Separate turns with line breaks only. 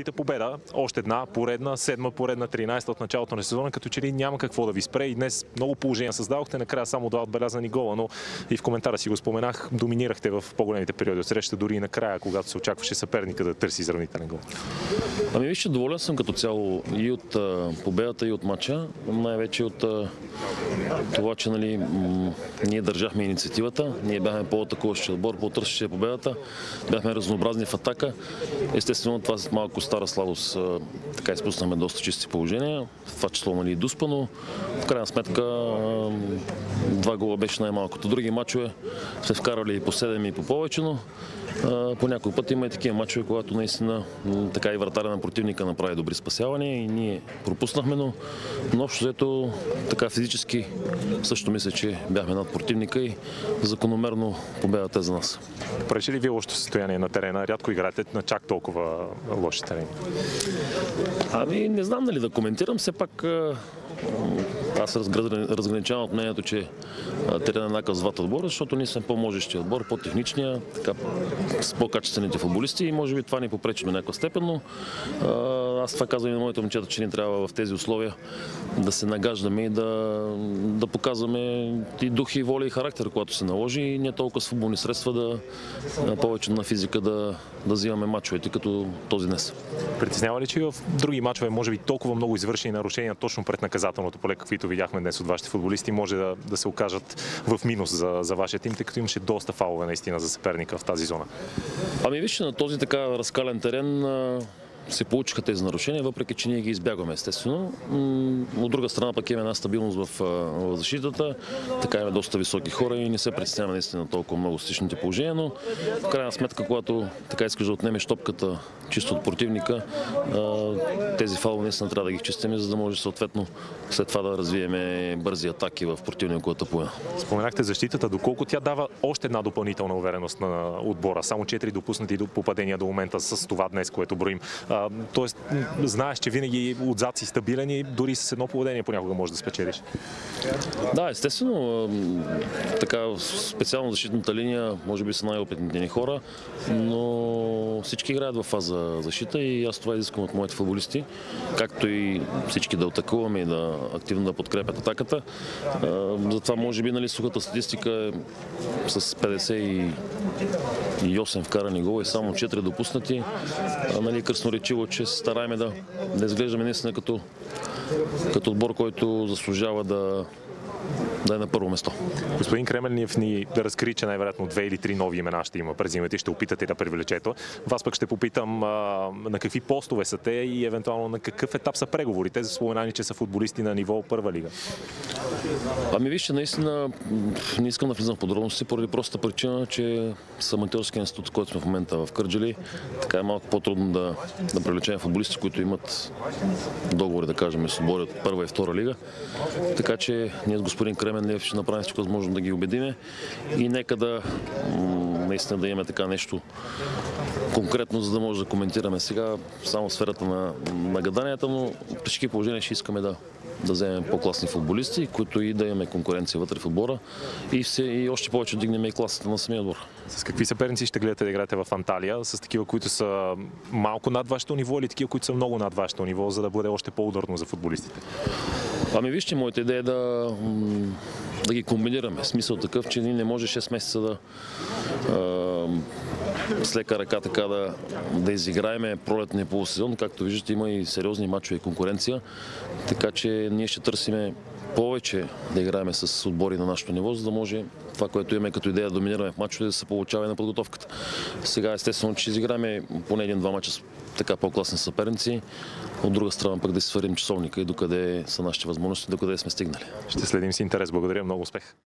защита победа. Още една поредна, седма поредна, 13 от началото на сезона, като че ли няма какво да ви спре. И днес много положения създадохте, накрая само два отбелязани гола, но и в коментара си го споменах, доминирахте в по-големите периоди от среща, дори и накрая, когато се очакваше съперника да търси изравнителен гол.
Ами вижте, доволен съм като цяло и от победата, и от матча. Най-вече от това, че нали, ние държахме инициативата, ние бяхме по-атакуващи отбор, по-търсещи победата, бяхме разнообразни в атака. Естествено, това малко стара слабост така изпуснахме доста чисти положения, в това число нали, Дуспа, но в крайна сметка два гола беше най-малкото. Други матчове сме вкарали и по 7 и по повече, но по някой път има и такива матчове, когато наистина така и вратаря на противника направи добри спасявания и ние пропуснахме, но, но общо взето така физически също мисля, че бяхме над противника и закономерно победата е за нас.
Пречи ли ви лошото състояние на терена? Рядко играете на чак толкова лоши терени.
Ами не знам дали да коментирам, все пак аз разгр- разграничавам от мнението, че а, терен е еднакъв с двата отбора, защото ние сме по-можещия отбор, по-техничния, така, с по-качествените футболисти и може би това ни попречи до някаква степен, но аз това казвам и на моите момчета, че ни трябва в тези условия да се нагаждаме и да, да показваме и дух и воля и характер, когато се наложи и не толкова с футболни средства да повече на физика да, да взимаме мачовете, като този днес.
Притеснява ли, че в други мачове може би толкова много извършени нарушения точно пред наказателното поле, каквито видяхме днес от вашите футболисти, може да, да се окажат в минус за, за вашия тим, тъй като имаше доста фалове наистина за съперника в тази зона.
Ами вижте, на този така разкален терен се получиха тези нарушения, въпреки че ние ги избягваме естествено. От друга страна пък имаме една стабилност в, защитата, така имаме доста високи хора и не се притесняваме наистина толкова много стичните положения, но в крайна сметка, когато така искаш да отнемеш топката чисто от противника, тези фалове наистина трябва да ги чистиме, за да може съответно след това да развиеме бързи атаки в противниковата поя.
Споменахте защитата, доколко тя дава още една допълнителна увереност на отбора. Само 4 допуснати до- попадения до момента с това днес, което броим. Тоест, знаеш, че винаги отзад си стабилен и дори с едно поведение понякога можеш да спечелиш.
Да, естествено, така специално защитната линия, може би са най-опитните ни хора, но всички играят в фаза защита и аз това изисквам от моите футболисти, както и всички да атакуваме и да активно да подкрепят атаката. Затова може би нали, сухата статистика е с 58 вкарани гола и само 4 допуснати. Нали, красноречиво, че се стараеме да, да изглеждаме наистина като, като отбор, който заслужава да, да е на първо место.
Господин Кремельниев ни да разкри, че най-вероятно две или три нови имена ще има през зимата и ще опитате да привлечете. Вас пък ще попитам а, на какви постове са те и евентуално на какъв етап са преговорите за споменани, че са футболисти на ниво първа лига.
Ами вижте, наистина не искам да влизам в подробности, поради простата причина, че с аматьорския институт, който сме в момента в Кърджали, така е малко по-трудно да, да привлечем футболисти, които имат договори, да кажем, с отбори от първа и втора лига. Така че ние с господин Кременлиев ще направим всичко възможно да ги убедиме и нека да наистина да имаме така нещо конкретно, за да може да коментираме сега само сферата на, на гаданията, но при всички положения ще искаме да, да вземем по-класни футболисти, които и да имаме конкуренция вътре в отбора и, все, и още повече дигнем и класата на самия отбор.
С какви съперници ще гледате да играете в Анталия? С такива, които са малко над вашето ниво или такива, които са много над вашето ниво, за да бъде още по-ударно за футболистите?
Ами вижте, моята идея е да, да ги комбинираме. Смисъл такъв, че ние не може 6 месеца да а, с лека ръка така да, да изиграеме пролетния полусезон. Както виждате, има и сериозни мачове и конкуренция. Така че ние ще търсиме повече да играем с отбори на нашето ниво, за да може това, което имаме като идея да доминираме в мачове, да се получава и на подготовката. Сега естествено, че изиграем поне един-два мача с така по-класни съперници. От друга страна пък да си сварим часовника и докъде са нашите възможности, докъде сме стигнали.
Ще следим с интерес. Благодаря. Много успех.